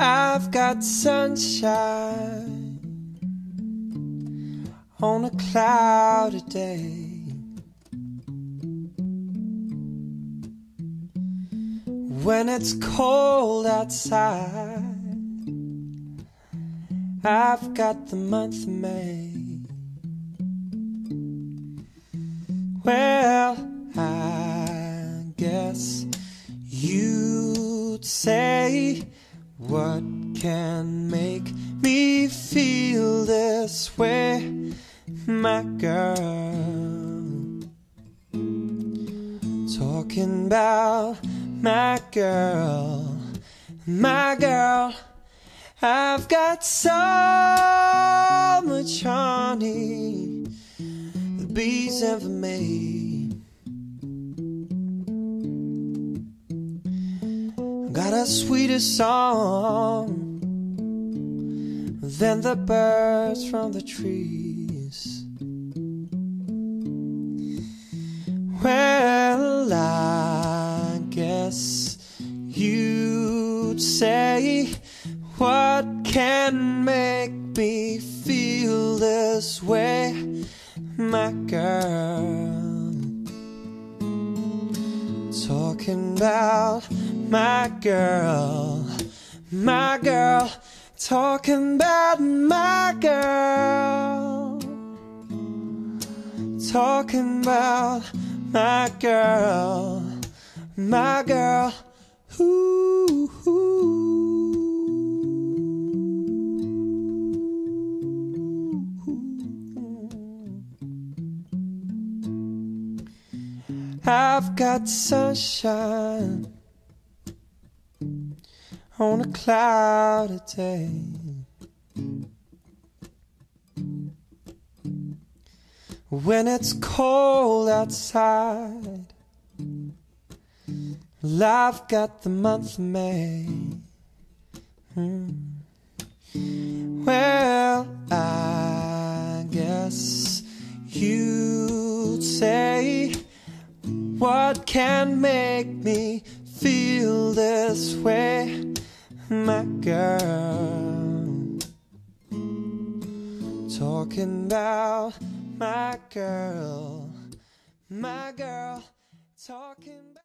I've got sunshine on a cloudy day. When it's cold outside, I've got the month of May. Well, I guess you'd say what can make me feel this way, my girl? Talking about my girl, my girl. I've got so much honey the bees ever made. Got a sweeter song than the birds from the trees. Well, I guess you'd say, What can make me feel this way, my girl? Talking about my girl, my girl, talking about my girl, talking about my girl, my girl. Ooh, I've got sunshine on a cloudy day. When it's cold outside, I've got the month of May. Hmm. Well, I guess you'd say, What can make me feel this way, my girl? Talking about my girl, my girl, talking